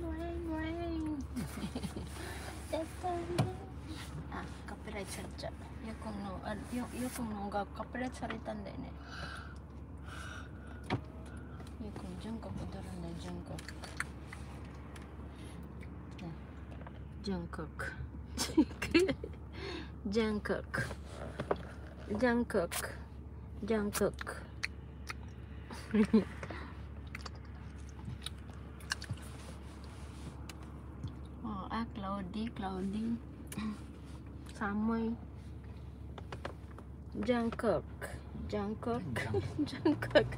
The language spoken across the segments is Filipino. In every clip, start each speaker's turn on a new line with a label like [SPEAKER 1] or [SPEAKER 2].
[SPEAKER 1] rain, rain. ah, copyright されちゃう。よくの、あ、よ、くのがカピライトされたんだよね。よくん、純国踊るんだよ、純国。ね。純国。純国。純国。純国。cloudy, cloudy. Samoy. Jungkook. Jungkook. Jungkook.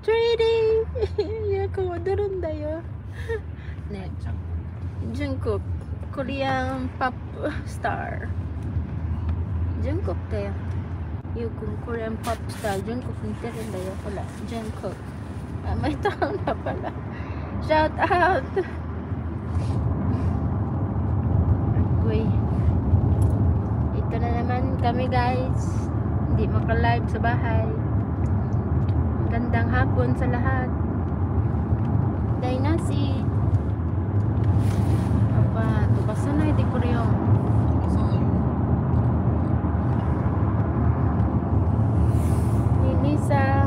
[SPEAKER 1] Trading! Yako, doon dayo. Ne. Jungkook. Korean pop star. Jungkook dayo. Yung Korean pop star. Jungkook nito rin dayo pala. Jungkook. Ah, may taon na pala. Shout out! Kami guys. Hindi maka-live sa bahay. Gandang hapon sa lahat. Dynasty. Apa, tubasan na hindi ko rin Nisa.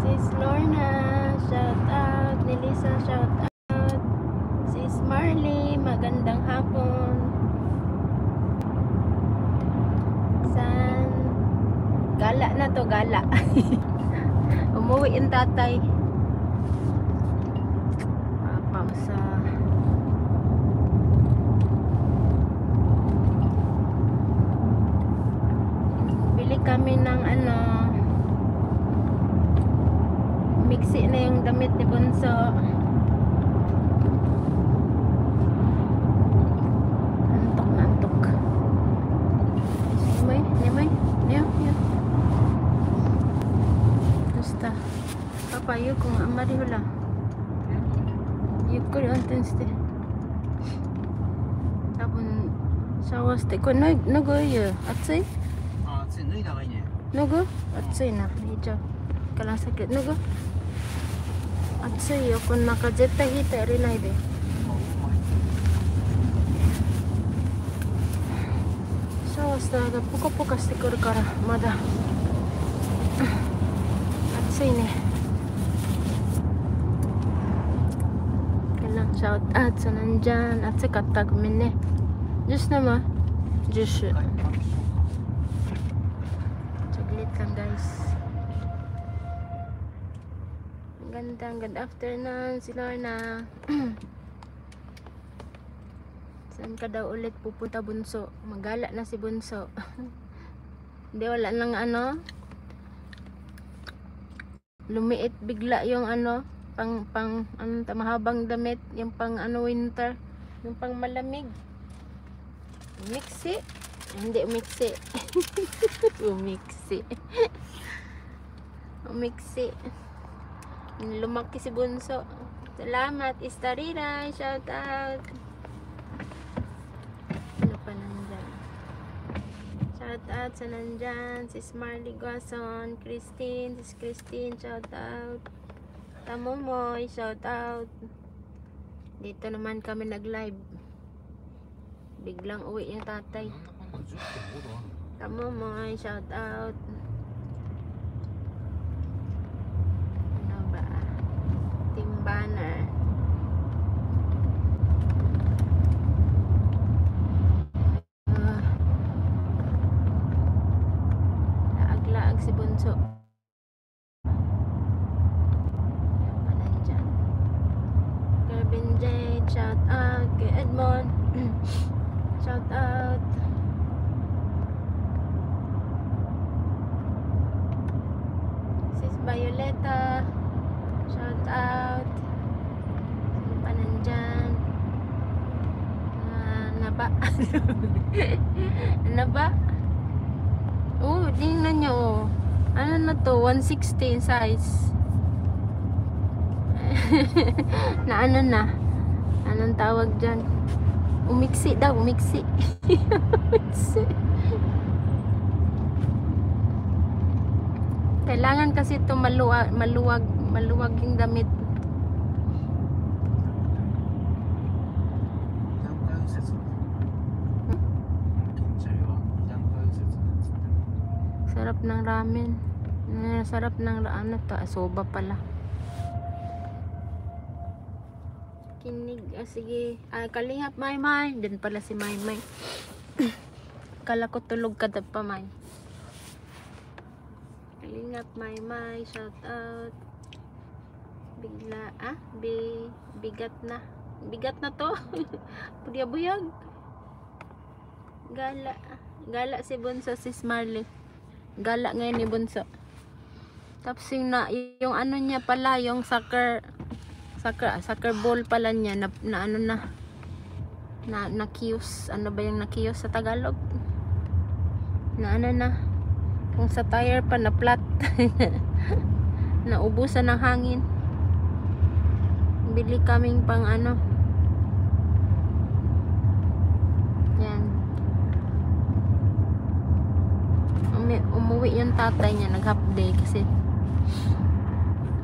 [SPEAKER 1] Sis Lorna, shout out. Nilisa, shout out. Sis Marley, magandang hapon. San? Gala na to, gala. Umuwi yung tatay. Apam sa... Bili kami ng ano... Mixi na yung damit ni Bunso. Antok na antok. Nimay, nimay. Niyo, niyo. Basta. Papa, yuk kung amari hula. ゆっくり運転して多分シャワーしてこれ脱い脱ぐよ暑い
[SPEAKER 2] あ暑い脱いだ方がいいね
[SPEAKER 1] 脱ぐ暑いないいじゃんから先脱ぐ暑いよこの中絶対ヒーター入れないでシャワーしたらポカポカしてくるからまだ暑いね Kailang shout out sa nandyan at sa katag min eh Diyos naman Diyos Saglit lang guys. Ang gandang good afternoon si Lorna. Saan ka daw ulit pupunta bunso? Magala na si bunso. Hindi wala nang ano. Lumiit bigla yung ano pang pang ano mahabang damit yung pang ano winter. Yung pang malamig. Umiksi hindi umiksi. Umiksi. Umiksi. Lumaki si bunso. Salamat istarira shout out ano pa nandyan? Shout out sa nandyan. Si Marley Guason Christine. Si Christine shout out Tamo mo, shout out. Dito naman kami nag-live. Biglang uwi yung tatay. Tama mga shout out. Ano ba? Team banner. 116 size. na ano na? Anong tawag dyan? Umiksi daw, umiksi. umiksi. Kailangan kasi ito maluwag, maluwag, maluwag yung damit. Sarap ng ramen. Mm, sarap ng ano to, ah, soba pala. Kinig, ah, sige. Ah, kalingap, May May. Doon pala si May May. Kala ko tulog ka daw pa, May. Kalingap, May May. Shout out. Bigla, ah, bi, bigat na. Bigat na to. Buyag-buyag. Gala. Gala si Bunso, si Marley. Gala ngayon ni Bunso. Tapos yung, na, yung ano niya pala, yung soccer, soccer, soccer ball pala niya, na, na ano na, na, na kiyos. Ano ba yung na kiyos sa Tagalog? Na ano na, kung sa tire pa na flat. Naubusan ng hangin. Bili kaming pang ano. Yan. Umuwi yung tatay niya, nag half day kasi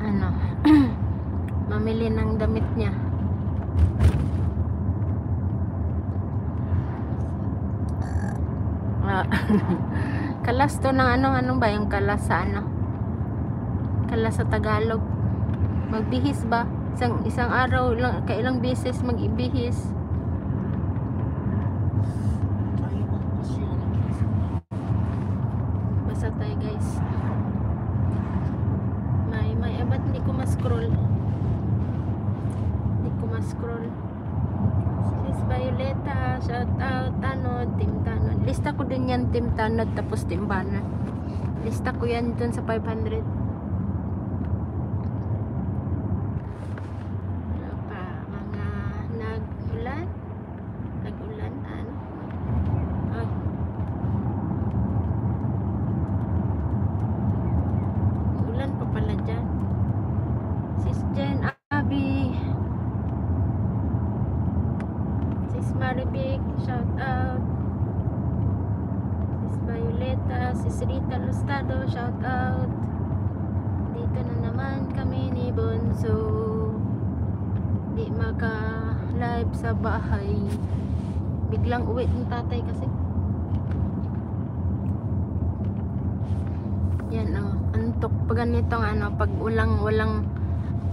[SPEAKER 1] ano, mamili ng damit niya. Ah, kalas to ng ano, anong ba yung kalas sa ano? Kalas sa Tagalog. Magbihis ba? Isang, isang araw, lang, kailang beses mag-ibihis. Basta tayo guys. May, may, eh, ba't hindi ko ma-scroll? Hindi ko ma-scroll. Sis Violeta, shout out, Tanod, Team Tanod. Lista ko din yan, Team Tanod, tapos Team Banner. Lista ko yan dun sa 500. Ano pa, mga nag-ulan? Nag-ulan, ano? Ah, Ulan pa pala dyan. Sis Jen, Abby. Sis Maribik, shout out. Sis Violeta, Sis Rita Lustado, shout out. Dito na naman kami ni Bonso. Di maka-live sa bahay. Biglang uwi ng tatay kasi. Yan ganito pag ganitong ano pag ulang walang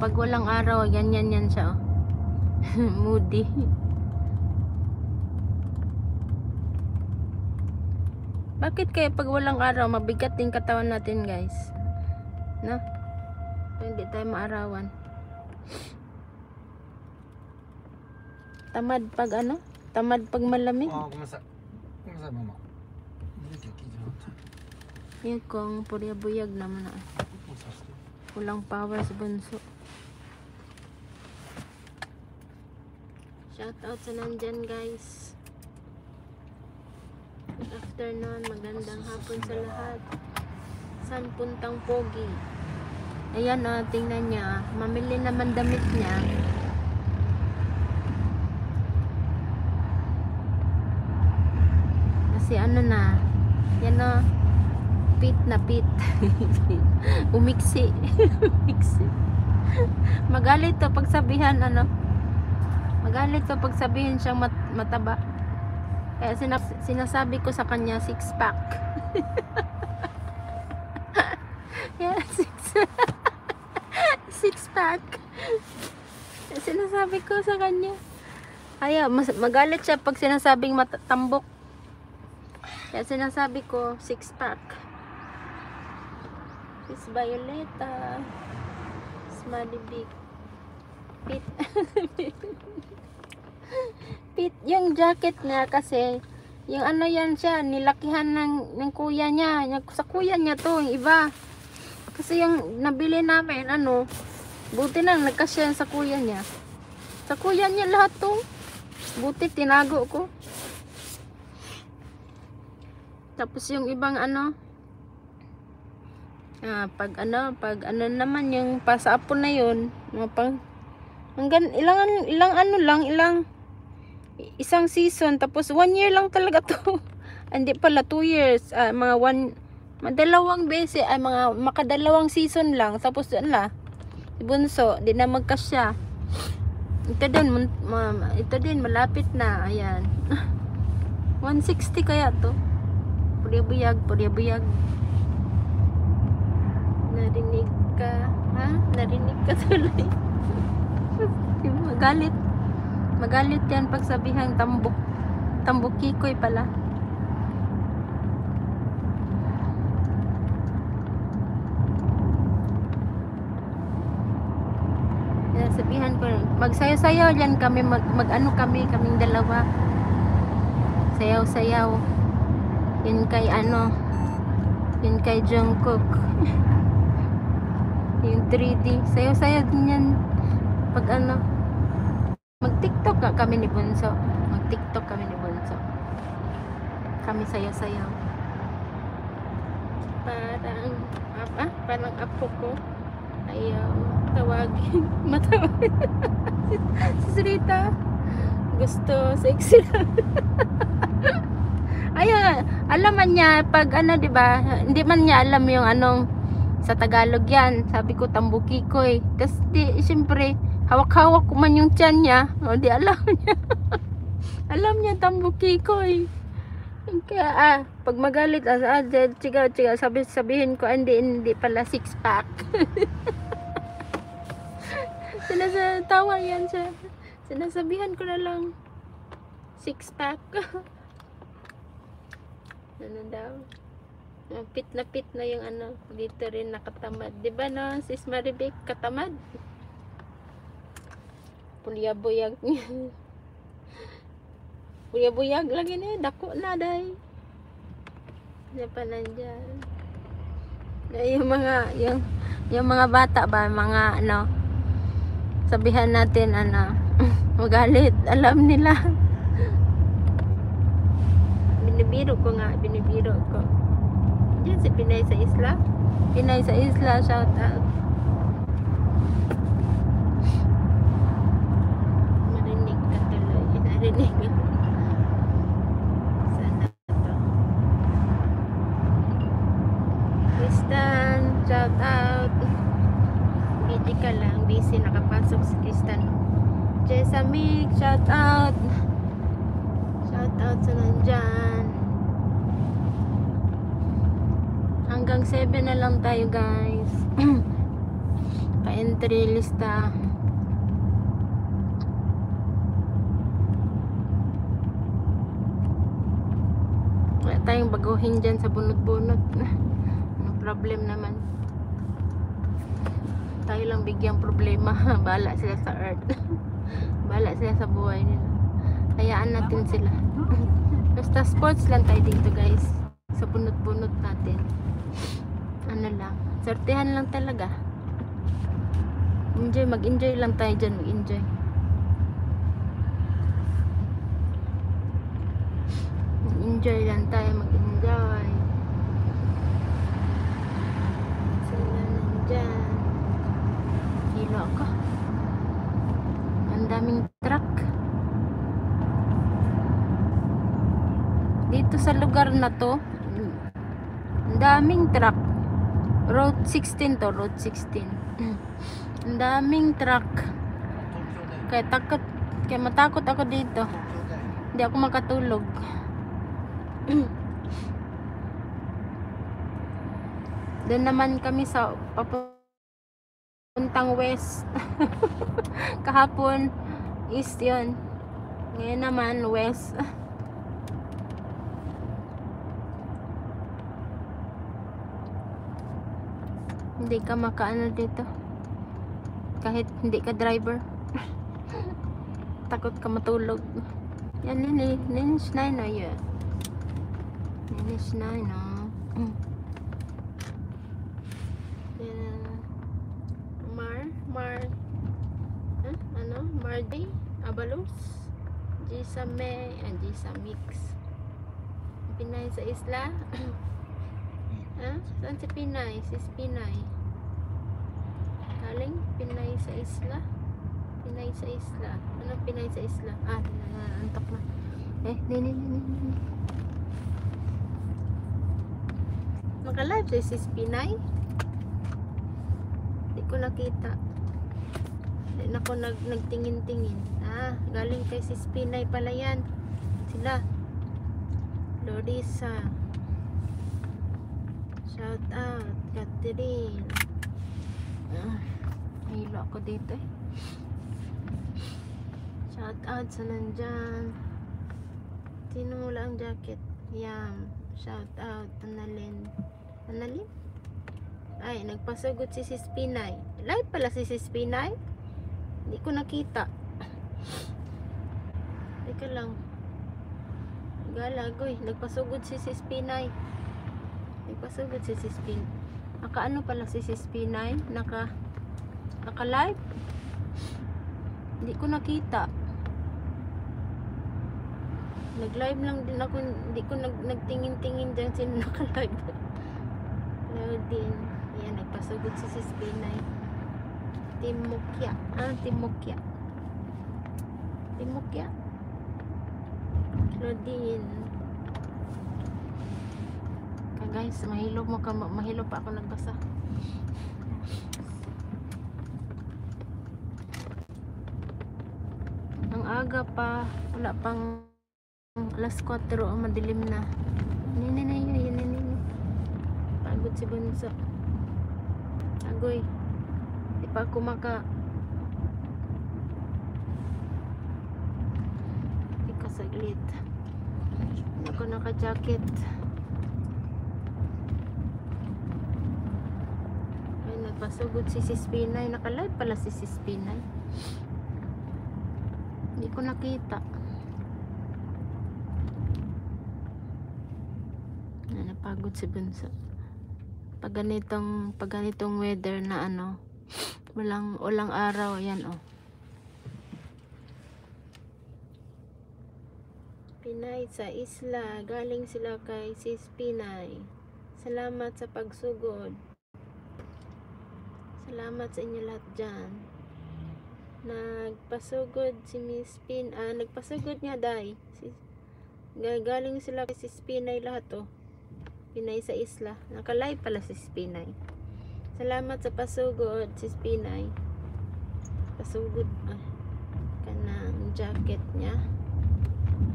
[SPEAKER 1] pag walang araw yan yan yan siya oh. moody. Bakit kaya pag walang araw mabigat din katawan natin guys? No hindi tayo maarawan. Tamad pag ano? Tamad pag malamig?
[SPEAKER 2] Oh, kumasa kumasa mama
[SPEAKER 1] yan kung puyabuyag naman na. Kulang power sa bunso. Shout out sa nandyan guys. Good afternoon. Magandang hapon sa lahat. San puntang pogi? Ayan na, ah, tingnan niya. Mamili naman damit niya. Kasi ano na. Yan na. Ah pit na pit. Umiksi. Umiksi. Magalit to pagsabihan ano. Magalit to pagsabihin siyang mat mataba. Kaya sinab- sinasabi ko sa kanya six pack. yeah, six six pack. Sinasabi ko sa kanya. Kaya mas magalit siya pag sinasabing matambok. Kaya sinasabi ko six pack. Miss Violeta. Smiley Big. Pit. Pit, yung jacket niya kasi, yung ano yan siya, nilakihan ng, ng kuya niya. Yung, sa kuya niya to, yung iba. Kasi yung nabili namin, ano, buti nang nagkasya sa kuya niya. Sa kuya niya lahat to. Buti tinago ko. Tapos yung ibang ano, Ah, pag ano, pag ano naman yung pasapon na yun, mga pang hanggang ilang ilang ano lang, ilang isang season tapos one year lang talaga to. Hindi pala two years, ah, mga one Madalawang beses, ay mga makadalawang season lang. Tapos doon la, si Bunso, di na magkasya. Ito din, ito din, malapit na. Ayan. 160 kaya to. Purya-buyag, purya-buyag. Narinig ka, ha? Narinig ka tuloy. Magalit. Magalit yan pag sabihang tambok. Tambok kikoy pala. Sabihan ko, magsayaw-sayaw dyan kami, mag, mag-ano kami, kaming dalawa. Sayaw-sayaw. Yun kay ano, yun kay Jungkook. yung 3D. Sayaw-sayaw din yan. Pag ano, mag-tiktok ka kami ni Bunso. Mag-tiktok kami ni Bunso. Kami sayaw-sayaw. Parang, ah, parang apo ko. Ayaw, tawagin. Matawagin. si Rita. Gusto, sexy lang. Ayun, alam man niya, pag ano, di ba hindi man niya alam yung anong, sa Tagalog yan. Sabi ko, tambuki ko eh. Tapos, di, siyempre, hawak-hawak ko man yung tiyan niya. O, di alam niya. alam niya, tambuki ko eh. Kaya, ah, pag magalit, ah, ah, chiga, chiga, sabi, sabihin ko, hindi, hindi pala six pack. Sinasatawa yan siya. Sinasabihan ko na lang, six pack. ano daw? Pit na pit na yung ano, dito rin nakatamad. Di ba no, sis Maribek, katamad? Pulyabuyag. Pulyabuyag lagi niya, dako na day. Hindi pa nandyan. Yung mga, yung, yung mga bata ba, mga ano, sabihan natin ano, magalit, alam nila. Binibiro ko nga, binibiro ko. Diyan si Pinay sa Isla. Pinay sa Isla, shout out. Marinig ka tuloy. Narinig ka. Sana to. Kristan, shout out. Busy ka lang, busy nakapasok si Kristan. Jessamik, shout out. Shout out sa nandyan. Hanggang 7 na lang tayo guys. Pa-entry lista. Wala tayong baguhin dyan sa bunot-bunot. Anong problem naman? Tayo lang bigyang problema. Bahala sila sa earth. Bahala sila sa buhay nila. Hayaan natin sila. Basta sports lang tayo dito guys. Sa bunot-bunot natin. Ano lang. Sortehan lang talaga. Enjoy. Mag-enjoy lang tayo dyan. Mag-enjoy. Mag-enjoy lang tayo. Mag-enjoy. Sila nandyan. Hilo ako. Ang daming truck. Dito sa lugar na to, ang daming truck road 16 to road 16 ang daming truck. Kaya takot kaya matakot ako dito. Hindi ako makatulog. Doon naman kami sa papuntang west. Kahapon east yun. Ngayon naman west. Hindi ka makaano dito. Kahit hindi ka driver. Takot ka matulog. Yan, nini, ninis na yun, yeah. Ninis na yun. Mm. Mar, Mar, huh? ano, Mardi, Abalos, Gisame, and Gisamix. Pinay sa isla. ha? Saan si Pinay? Si Pinay. Galing? Pinay sa isla? Pinay sa isla. Anong Pinay sa isla? Ah, nanantok na. Eh, nini, nini, nini. Naka-live si Sis Pinay. Hindi ko nakita. Hindi ako nag, nagtingin-tingin. Ah, galing kay Sis Pinay pala yan. Sila. Lorisa. Shout out. Catherine. Ah, hilo ako dito eh. Shout out sa nandyan. Sino wala ang jacket? Yam. Shout out. Annalyn. Annalyn? Ay, nagpasugod si Sis Pinay. Live pala si Sis Pinay? Hindi ko nakita. Teka lang. Galagoy. Nagpasugod si Sis Pinay. Nagpasugod si Sis Pinay. Naka ano pala si Sis Pinay? Naka, naka live? Hindi ko nakita. Nag-live lang din ako. Hindi ko nag nagtingin-tingin dyan sino naka-live. Loading. Ayan, nagpasugod si Sis Pinay. Timokya. Ah, Timokya. Timokya. Claudine. Ka guys, mahilo mo ka, mahilo pa ako nagbasa. Ang aga pa, wala pang alas 4 ang madilim na. Nini na yun, yun, yun, yun. Pagod si Bunso. Agoy. Di pa ako maka Di ka saglit. Ako naka-jacket. Ay, nagpasugod si Sis Pinay. Naka-live pala si Sis Pinay. Hindi ko nakita. Na napagod si Bunso. Pag ganitong, pag ganitong weather na ano, walang, walang araw, yan oh. Pinay sa isla, galing sila kay Sis Pinay. Salamat sa pagsugod. Salamat sa inyo lahat dyan. Nagpasugod si Miss Pin, ah, nagpasugod niya day. Si, galing sila kay Sis Pinay lahat oh. Pinay sa isla. Naka-live pala si Pinay. Salamat sa pasugod, sis Pinay. Pasugod. Ah, kanang jacket niya.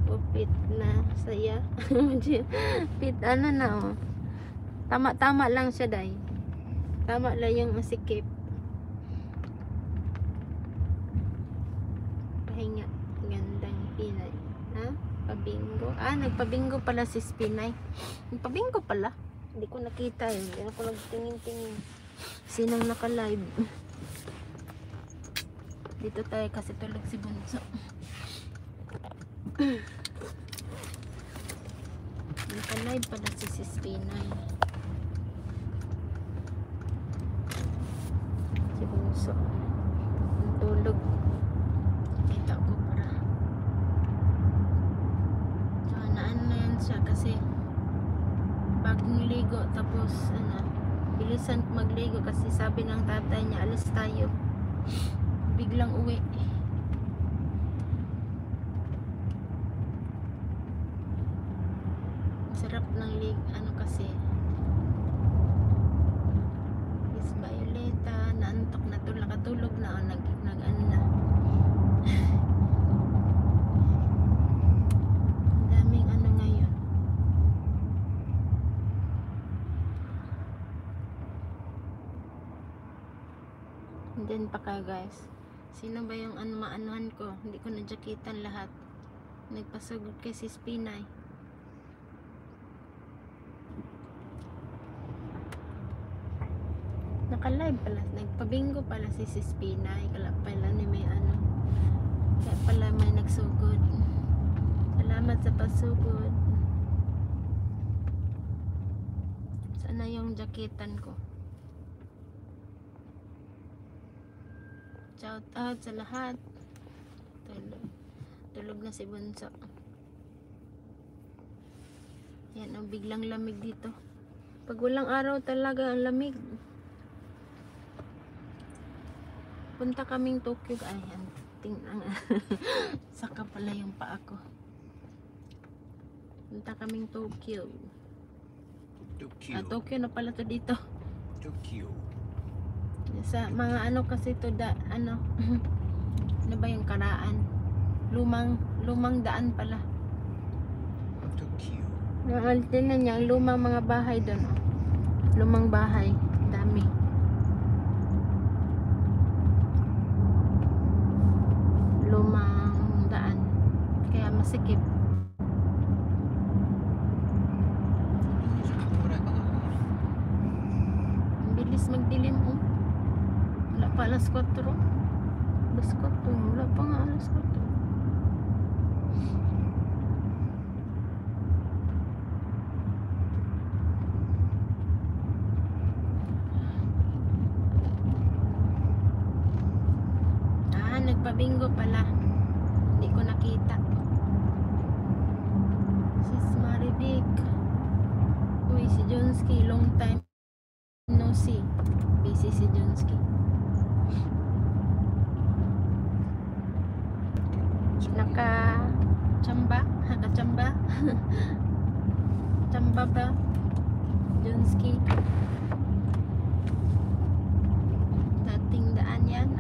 [SPEAKER 1] Upit na saya. Pit ano na oh. Tama-tama lang siya day. Tama lang yung masikip. Pahinga. Gandang Pinay. Ha? Pabingo. Ah, nagpabingo pala si Pinay. Nagpabingo pala. Hindi ko nakita eh. Hindi ako nagtingin-tingin. Sinang naka-live. Dito tayo kasi tulog si Bunso. Naka-live pala si Sis Pinay. Si Bunso. Tulog. Kita ko para. Tsaka naan na yan siya kasi bagong ligo tapos ano bilisan magligo kasi sabi ng tatay niya alis tayo. Biglang uwi. Sarap ng lig ano kasi is Violeta naantok na tulog nakatulog na o nag, nag ano na Ang daming ano ngayon Then pa ka guys. Sino ba yung ano maanuhan ko? Hindi ko na-jacketan lahat. Nagpasugod kay Sis Pinay. Naka-live pala. Nagpabingo pala si Sis Pinay. Kala pala ni may ano. Kaya pala may nagsugod. Salamat sa pasugod. Sana yung jacketan ko. Shout out sa lahat. Tulog. Tulog na si Bunso. Yan, ang biglang lamig dito. Pag walang araw talaga ang lamig. Punta kaming Tokyo. Ay, ang ting ang saka pala yung paa ko. Punta kaming Tokyo.
[SPEAKER 2] Tokyo.
[SPEAKER 1] Ah, Tokyo na pala to dito.
[SPEAKER 2] Tokyo.
[SPEAKER 1] Sa mga ano kasi to da, ano, ano ba yung karaan? Lumang, lumang daan pala. Yung tingnan niya, ang lumang mga bahay doon. Oh. Lumang bahay. Dami. Lumang daan. Kaya masikip. Alas 4. Alas 4. Wala pa nga alas 4.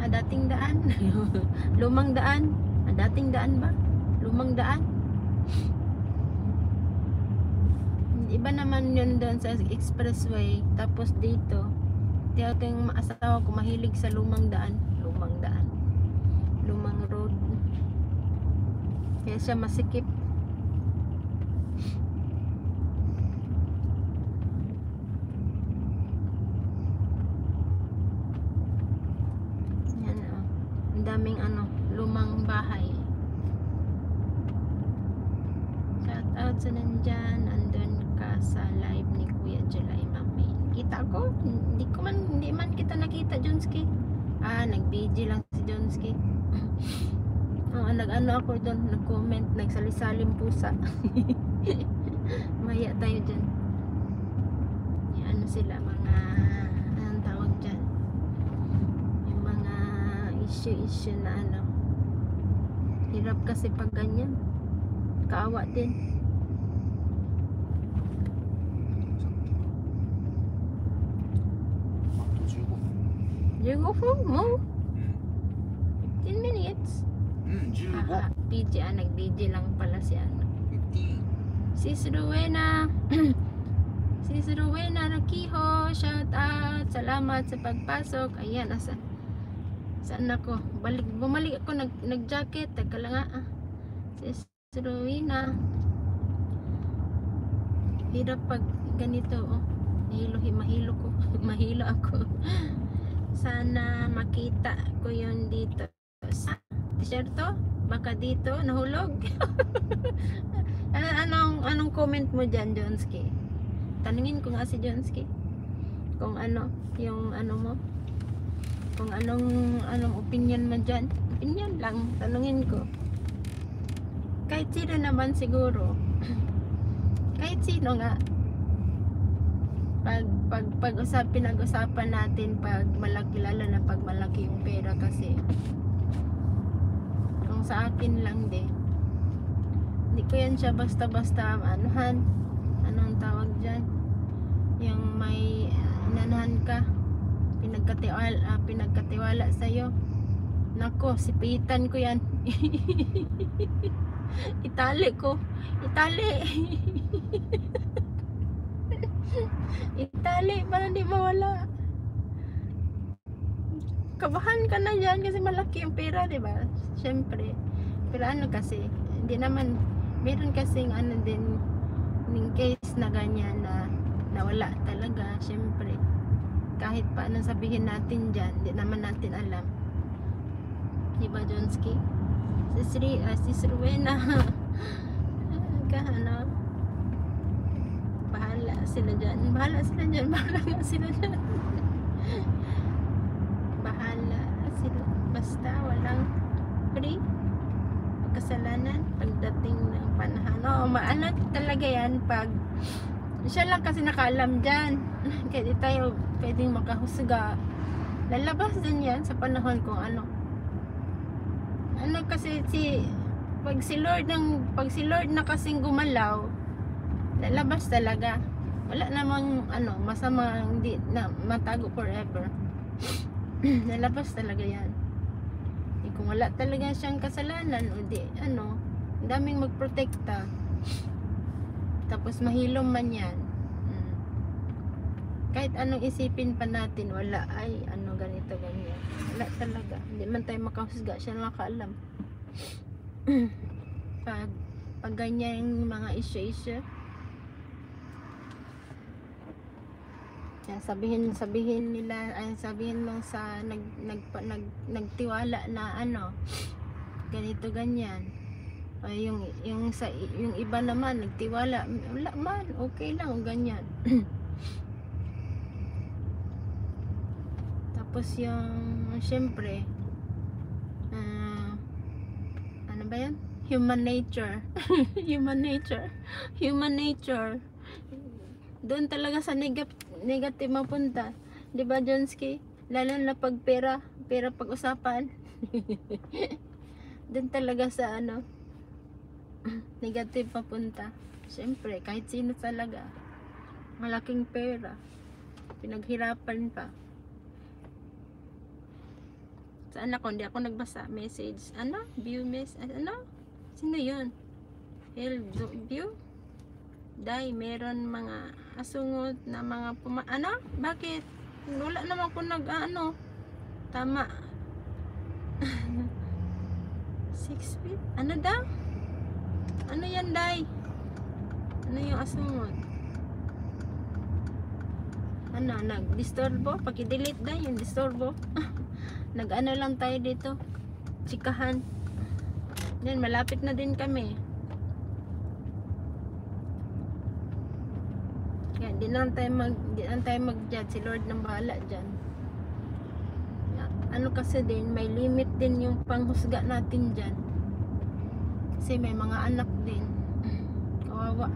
[SPEAKER 1] Dating daan. Lumang daan. Dating daan ba? Lumang daan. Iba naman yun doon sa expressway. Tapos dito, tiyaw yung asawa ko mahilig sa lumang daan. Lumang daan. Lumang road. Kaya siya masikip. Yan oh. Ang daming ano, lumang bahay. Shout out sa nandyan. Andun ka sa live ni Kuya July Mami. Kita ko? Hindi ko man, hindi man kita nakita, Jonski. Ah, nag-BG lang si Jonski. Oo, nag-ano ako doon, sa limpusa maya tayo dyan. Yung ano sila mga anong tawag dyan? Yung mga issue issue na ano. Hirap kasi pag ganyan. Kaawa din. You're go
[SPEAKER 2] for more.
[SPEAKER 1] 15 minutes.
[SPEAKER 2] うん、15。
[SPEAKER 1] Ah, PJ, ah, nag-DJ lang pala si ano.
[SPEAKER 2] 15。
[SPEAKER 1] Sis Rowena. Sis Rowena Rakiho, shout out. Salamat sa pagpasok. Ayan, asa. Saan ako? Balik, bumalik ako nag, nag-jacket. Teka lang ah. Sis Rowena. Hirap pag ganito oh. Mahilo, mahilo ko. mahilo ako. Sana makita ko yun dito. Sa t-shirt to? Baka dito, nahulog. Ano, anong, anong comment mo dyan, Jonski? Tanungin ko nga si Jonski. Kung ano, yung ano mo. Kung anong, anong opinion mo dyan. Opinion lang, tanungin ko. Kahit sino naman siguro. Kahit sino nga. Pag, pag, pag usap, pinag-usapan natin pag malaki, lalo na pag malaki yung pera kasi. Sa akin lang din. Hindi ko yan siya basta-basta anuhan. Anong tawag dyan? Yung may uh, inanuhan ka pinagkatiwala, ah, pinagkatiwala sa'yo. Nako sipitan ko yan. Itali ko. Itali. Itali para di mawala kabahan ka na dyan kasi malaki yung pera di ba? Syempre pero ano kasi hindi naman meron kasing ano din in case na ganyan na nawala talaga syempre kahit pa anong sabihin natin dyan hindi naman natin alam. Diba Jonski? Si Sri uh, si Sruwena ka ano bahala sila dyan. Bahala sila dyan. Bahala sila dyan bahala sila basta walang free kasalanan pagdating ng panahon. Oo, maano talaga yan pag siya lang kasi nakaalam dyan. Kaya tayo pwedeng makahusga. Lalabas din yan sa panahon kung ano. Ano kasi si pag si Lord ng pag si Lord na kasing gumalaw, lalabas talaga. wala namang ano, masama hindi na matago forever. Nalabas talaga yan. Kung wala talaga siyang kasalanan, o di, ano, daming magprotekta. Tapos mahilom man yan. Mm. Kahit anong isipin pa natin, wala, ay, ano, ganito, ganyan. Wala talaga. Hindi man tayo makahusga, siya lang nakaalam. pag, pag ganyan yung mga issue-issue, Yan, sabihin sabihin nila ay sabihin mo sa nag, nag, nag nagtiwala na ano ganito ganyan. Ay yung yung sa yung iba naman nagtiwala wala man okay lang ganyan. Tapos yung syempre ah, ano ba yan? Human nature. Human nature. Human nature. Doon talaga sa negative negative mapunta. 'Di ba, Jonski? Lalo na pag pera, pera pag-usapan. Doon talaga sa ano negative papunta. Siyempre, kahit sino talaga. Malaking pera. Pinaghirapan pa. Saan ako? Hindi ako nagbasa. Message. Ano? View message. Ano? Sino yun? Hell, view? Day, meron mga asungot na mga puma... Ano? Bakit? Wala naman ko nag... Ano? Tama. 6 feet? Ano daw? Ano yan, Day? Ano yung asungot? Ano? Nag-disturbo? Paki-delete, Day, yung disturbo. Nag-ano lang tayo dito. Chikahan. Yan, malapit na din kami. Kaya di na tayo mag di na tayo mag-judge si Lord nang bahala diyan. Ano kasi din may limit din yung panghusga natin diyan. Kasi may mga anak din. Kawawa.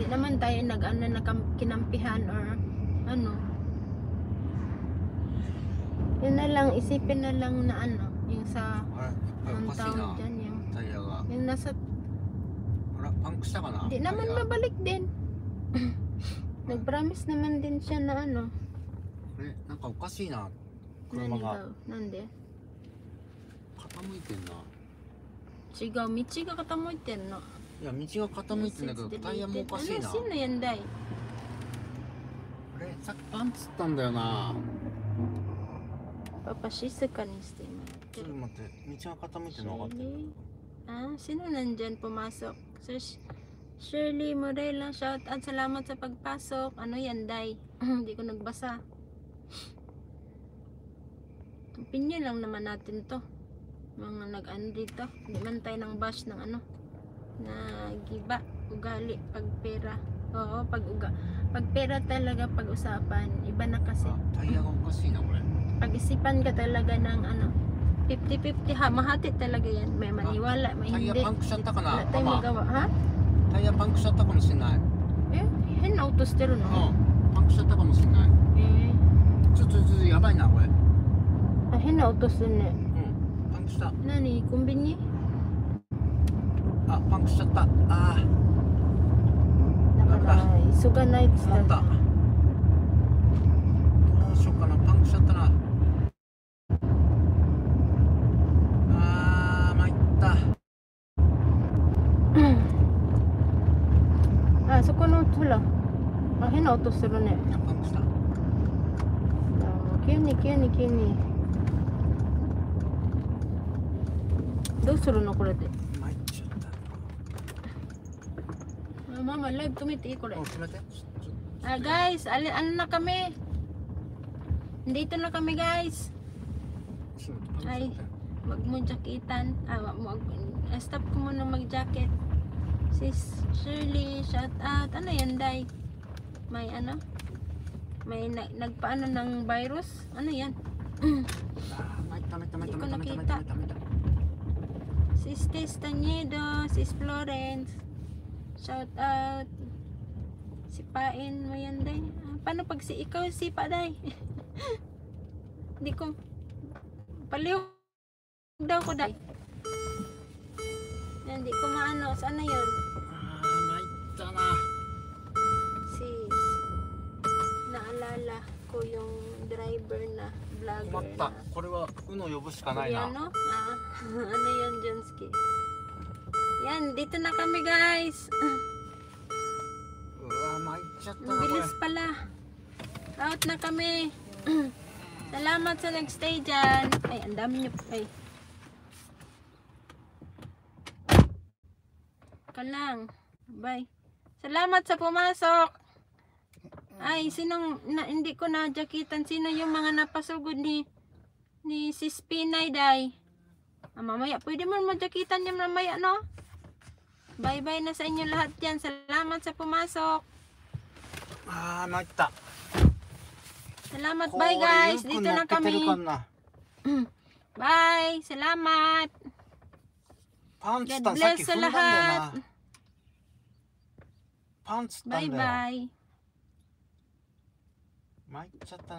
[SPEAKER 1] Di naman tayo nag-ano na kinampihan or ano. Yun na lang, isipin na lang na ano, yung sa
[SPEAKER 2] あれお
[SPEAKER 1] ang
[SPEAKER 2] かしい
[SPEAKER 1] tawag
[SPEAKER 2] な
[SPEAKER 1] dyan, yung,
[SPEAKER 2] タイヤが
[SPEAKER 1] yung nasa,
[SPEAKER 2] あらパンクしたかな
[SPEAKER 1] di naman
[SPEAKER 2] タイヤ
[SPEAKER 1] mabalik din. Nag-promise naman din siya na ano,
[SPEAKER 2] これなんかおかしいな車が
[SPEAKER 1] daw, nande.
[SPEAKER 2] 傾いてんな
[SPEAKER 1] 違う道が傾いてんの
[SPEAKER 2] いや道が傾いてんだけどタイヤもおかしいな
[SPEAKER 1] ano sino yan day
[SPEAKER 2] あれさっきパンつったんだよな
[SPEAKER 1] papashizuka ni Steam
[SPEAKER 2] ちょっと待って道が傾いてるの分かってる
[SPEAKER 1] Shirley ah sino nandyan pumasok Sir Sh- Shirley Morela, shout out. Salamat sa pagpasok. Ano yan, Day? Hindi ko nagbasa. Opinion lang naman natin to. Mga nag-ano dito. Hindi man tayo ng bash ng ano. Na giba. Ugali. Pag pera. Oo, pag uga. Pag pera talaga pag-usapan. Iba na kasi.
[SPEAKER 2] Ah, Kaya ko kasi naman.
[SPEAKER 1] Pag-isipan ka talaga ng ano. 50-50 ha. Mahati talaga yan. May ah, maniwala, may hindi.
[SPEAKER 2] Kaya pang santa ka na.
[SPEAKER 1] Wala tayong magawa. Ha?
[SPEAKER 2] タイヤパンクしちゃったかもしれない。
[SPEAKER 1] eh hen auto stereo
[SPEAKER 2] う
[SPEAKER 1] no
[SPEAKER 2] ん。パンクしちゃったかもしれない。
[SPEAKER 1] eh
[SPEAKER 2] ちょっとちょっとやばいなこれ。
[SPEAKER 1] ah, hen auto stereo
[SPEAKER 2] うん。パンクした。
[SPEAKER 1] nani kumbini
[SPEAKER 2] あパンクしちゃった。あ
[SPEAKER 1] nakala isuga night
[SPEAKER 2] ーなった。どうしようかな。パンクしちゃったな
[SPEAKER 1] ah hen auto stereo ne
[SPEAKER 2] いやパンクした
[SPEAKER 1] Ah, kini kini kini どうするのこれで
[SPEAKER 2] 参っちゃった
[SPEAKER 1] ah, mama live tumiti ko
[SPEAKER 2] お止めてちょちょ
[SPEAKER 1] Ah guys, ali ano na kami? Dito na kami guys.
[SPEAKER 2] ちょっとパンクしちゃったよ
[SPEAKER 1] Wag mo jacketan. Ah, wag mo. ah, Stop ko muna mag-jacket. Sis Shirley, shout out. Ano yan, Day? may ano? May na, nagpaano ng virus? Ano yan? Hindi ko
[SPEAKER 2] nakita.
[SPEAKER 1] sis Testanedo sis Florence. Shout out. Si Pain mo yan day paano pag si ikaw si Paday? Hindi ko paliw daw ko day hindi ko maano sana yun?
[SPEAKER 2] Ah, na.
[SPEAKER 1] subscriber na,
[SPEAKER 2] 困
[SPEAKER 1] vlogger
[SPEAKER 2] った
[SPEAKER 1] na.
[SPEAKER 2] これはうの呼ぶしかないな
[SPEAKER 1] Koreano? Ah, ano yan, Jonski? Yan, dito na kami guys.
[SPEAKER 2] うわ参っちゃった
[SPEAKER 1] Ang
[SPEAKER 2] なこれ
[SPEAKER 1] bilis pala. Out na kami. Salamat sa nagstay dyan. Ay, ang dami niyo. Ay. Ka lang. Bye. Salamat sa pumasok. Ay, sinong, na, hindi ko na jakitan. Sino yung mga napasugod ni, ni Sis Pinay, day? Ah, mamaya, pwede mo madyakitan niya mamaya, no? Bye-bye na sa inyo lahat dyan. Salamat sa pumasok.
[SPEAKER 2] Ah, nakita.
[SPEAKER 1] Salamat,
[SPEAKER 2] Ko,
[SPEAKER 1] bye guys. Dito na kami. bye, salamat.
[SPEAKER 2] Punch
[SPEAKER 1] God bless sa lahat. Bye-bye.
[SPEAKER 2] 参っちゃった